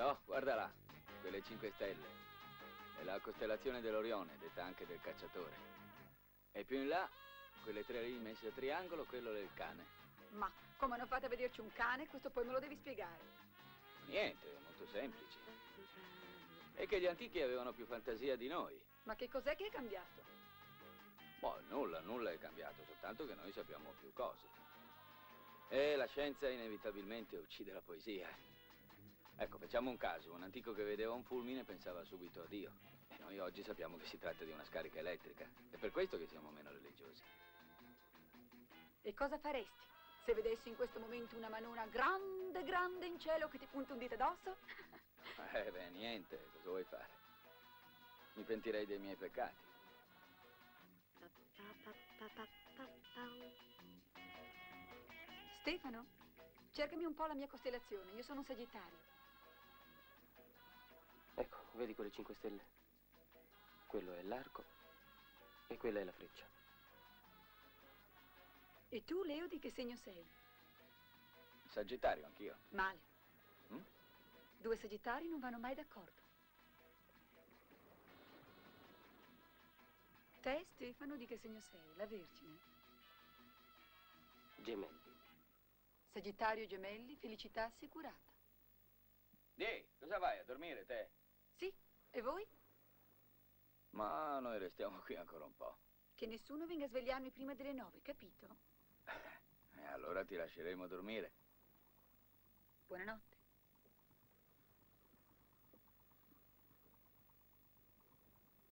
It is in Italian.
No, guarda là, quelle cinque stelle. È la costellazione dell'Orione, detta anche del cacciatore. E più in là, quelle tre lì messe a triangolo, quello del cane. Ma come hanno fatto a vederci un cane, questo poi me lo devi spiegare. Niente, è molto semplice. È che gli antichi avevano più fantasia di noi. Ma che cos'è che è cambiato? Boh, nulla, nulla è cambiato, soltanto che noi sappiamo più cose. E la scienza inevitabilmente uccide la poesia. Ecco, facciamo un caso. Un antico che vedeva un fulmine pensava subito a Dio. E noi oggi sappiamo che si tratta di una scarica elettrica. È per questo che siamo meno. E cosa faresti se vedessi in questo momento una manona grande, grande in cielo che ti punta un dito addosso? Eh beh, niente, cosa vuoi fare? Mi pentirei dei miei peccati. Stefano, cercami un po' la mia costellazione. Io sono un Sagittario. Ecco, vedi quelle cinque stelle? Quello è l'arco e quella è la freccia. E tu, Leo, di che segno sei? Sagittario, anch'io. Male. Mm? Due Sagittari non vanno mai d'accordo. Te, Stefano, di che segno sei? La Vergine. Gemelli. Sagittario gemelli, felicità assicurata. Di, cosa vai a dormire te? Sì, e voi? Ma noi restiamo qui ancora un po'. Che nessuno venga a svegliarmi prima delle nove, capito? E allora ti lasceremo dormire. Buonanotte.